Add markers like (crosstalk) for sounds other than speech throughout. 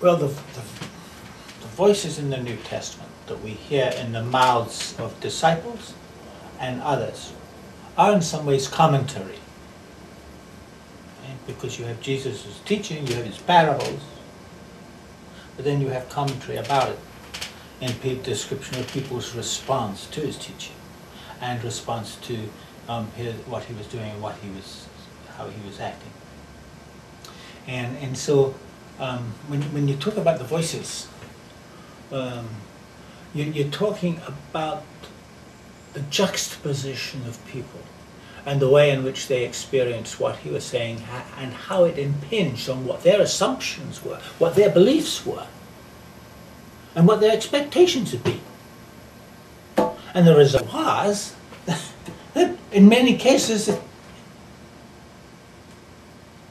Well, the, the, the voices in the New Testament that we hear in the mouths of disciples and others are in some ways commentary. Okay? Because you have Jesus' teaching, you have his parables, but then you have commentary about it in description of people's response to his teaching and response to um, his, what he was doing and what he was, how he was acting. And, and so um, when, when you talk about the voices, um, you, you're talking about the juxtaposition of people and the way in which they experienced what he was saying and how it impinged on what their assumptions were, what their beliefs were, and what their expectations would be. And the result was (laughs) that in many cases,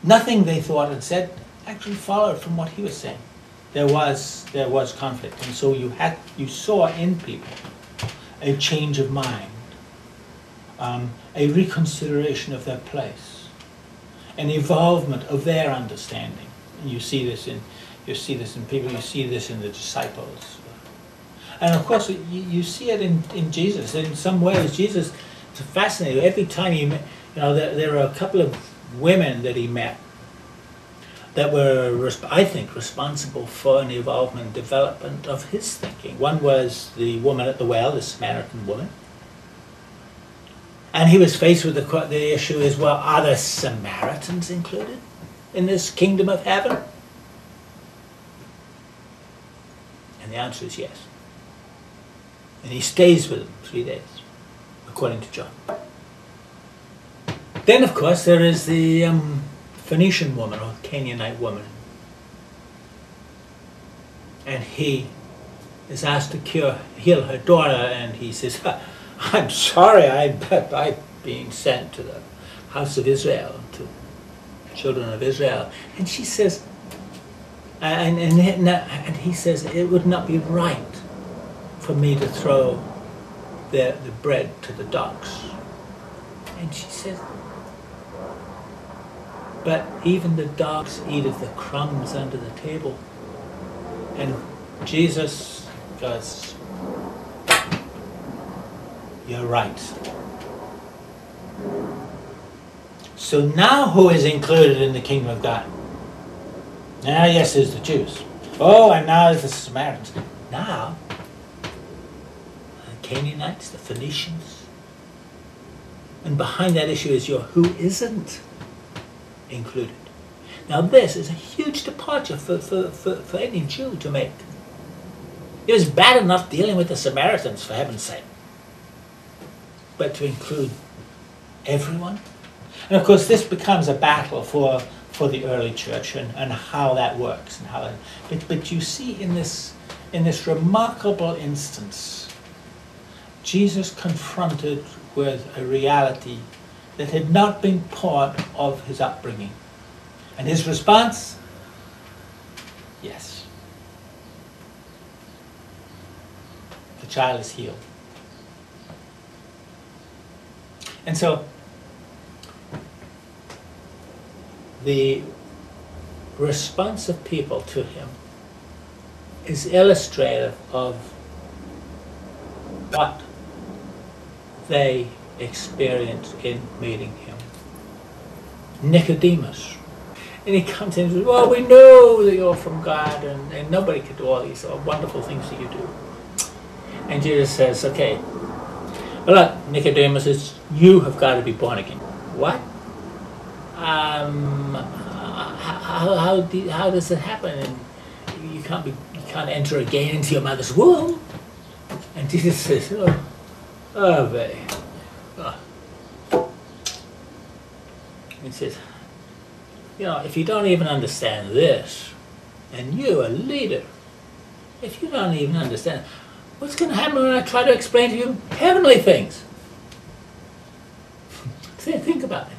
nothing they thought and said actually followed from what he was saying. There was there was conflict, and so you had you saw in people a change of mind, um, a reconsideration of their place, an evolvement of their understanding. And you see this in you see this in people. You see this in the disciples, and of course you, you see it in, in Jesus. In some ways, Jesus. It's fascinating. Every time he, met, you know, there, there are a couple of women that he met that were, I think, responsible for an evolvement and development of his thinking. One was the woman at the well, the Samaritan woman. And he was faced with the, the issue is, well, are the Samaritans included in this kingdom of heaven? And the answer is yes. And he stays with them three days, according to John. Then, of course, there is the um, Phoenician woman or Canaanite woman. And he is asked to cure, heal her daughter, and he says, I'm sorry, I, I'm being sent to the house of Israel, to children of Israel. And she says, and, and, and he says, it would not be right for me to throw the, the bread to the dogs. And she says, but even the dogs eat of the crumbs under the table. And Jesus goes, You're right. So now who is included in the kingdom of God? Now, yes, there's the Jews. Oh, and now there's the Samaritans. Now, the Canaanites, the Phoenicians. And behind that issue is your who isn't included. Now, this is a huge departure for, for, for, for any Jew to make. It was bad enough dealing with the Samaritans, for heaven's sake. But to include everyone? And of course, this becomes a battle for, for the early church and, and how that works. And how that, but, but you see in this, in this remarkable instance, Jesus confronted with a reality that had not been part of his upbringing. And his response? Yes. The child is healed. And so, the response of people to him is illustrative of what they experienced in meeting him. Nicodemus. And he comes in and says, Well, we know that you're from God, and, and nobody could do all these wonderful things that you do. And Jesus says, Okay, well, look, Nicodemus says, You have got to be born again. What? Um, how, how, how does it happen? And you can't be, you can't enter again into your mother's womb. And Jesus says, Oh, oh, babe. He says, you know, if you don't even understand this, and you're a leader, if you don't even understand, what's going to happen when I try to explain to you heavenly things? (laughs) Think about it.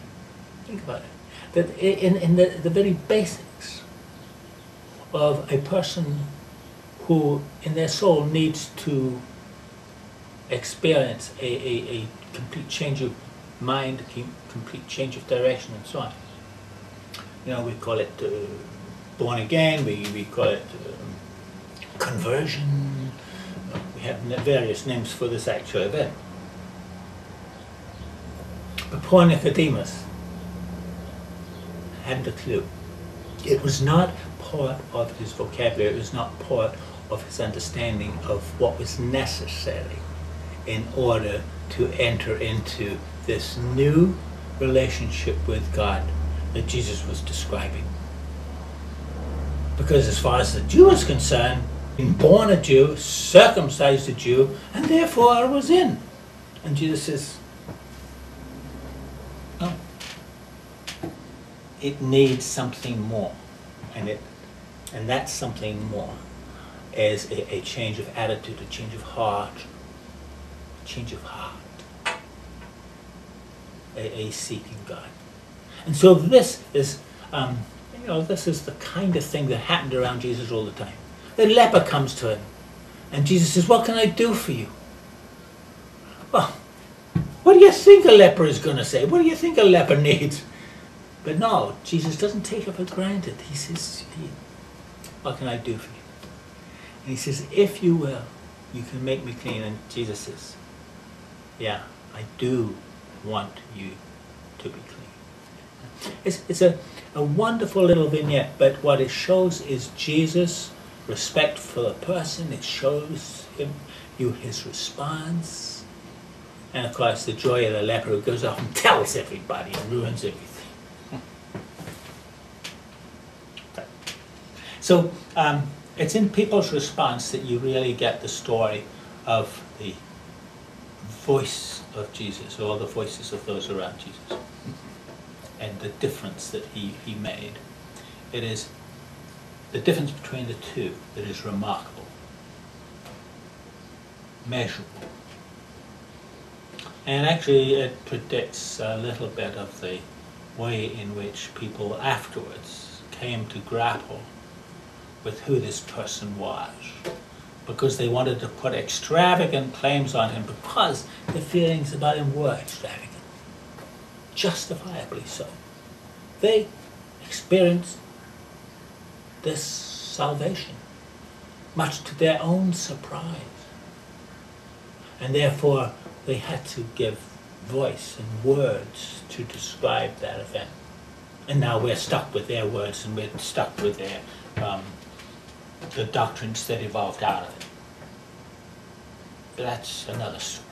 Think about it. That in, in the, the very basics of a person who, in their soul, needs to experience a, a, a complete change of mind, complete change of direction, and so on. You know, we call it uh, born again, we, we call it um, conversion. We have various names for this actual event. But poor Nicodemus hadn't a clue. It was not part of his vocabulary, it was not part of his understanding of what was necessary in order to enter into this new relationship with God that Jesus was describing. Because as far as the Jew is concerned, being born a Jew, circumcised a Jew, and therefore I was in. And Jesus says, no. It needs something more. And it and that something more is a, a change of attitude, a change of heart, change of heart, a, a seeking God. And so this is, um, you know, this is the kind of thing that happened around Jesus all the time. The leper comes to him, and Jesus says, "What can I do for you?" Well, what do you think a leper is going to say? What do you think a leper (laughs) needs? But no, Jesus doesn't take it for granted. He says, "What can I do for you?" And he says, "If you will, you can make me clean." And Jesus says, "Yeah, I do want you to be clean." It's, it's a, a wonderful little vignette, but what it shows is Jesus' respect for the person. It shows him you his response, and of course the joy of the leper who goes off and tells everybody and ruins everything. So um, it's in people's response that you really get the story of the voice of Jesus or the voices of those around Jesus and the difference that he, he made. It is the difference between the two that is remarkable, measurable. And actually, it predicts a little bit of the way in which people afterwards came to grapple with who this person was because they wanted to put extravagant claims on him because the feelings about him were extravagant. Justifiably so. They experienced this salvation, much to their own surprise. And therefore, they had to give voice and words to describe that event. And now we're stuck with their words and we're stuck with their um, the doctrines that evolved out of it. But that's another story.